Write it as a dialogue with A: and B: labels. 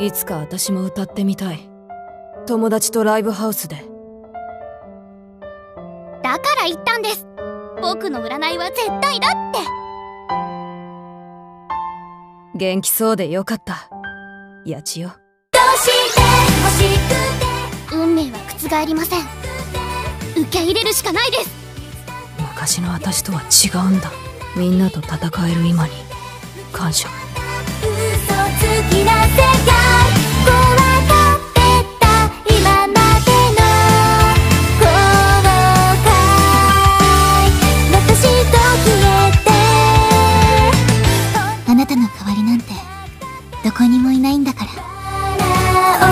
A: いつか私も歌ってみたい。友達とライブハウスで。
B: だから言ったんです。僕の占いは絶対だって。
A: 元気そうでよかった。八千代。ど
B: うして?欲しくて。運命は覆りません。受け入れるしかないです。
A: 昔の私とは違うんだ。みんなと戦える今に。感謝。
B: 嘘つ
C: わりなんてどこにもいないんだか
B: ら。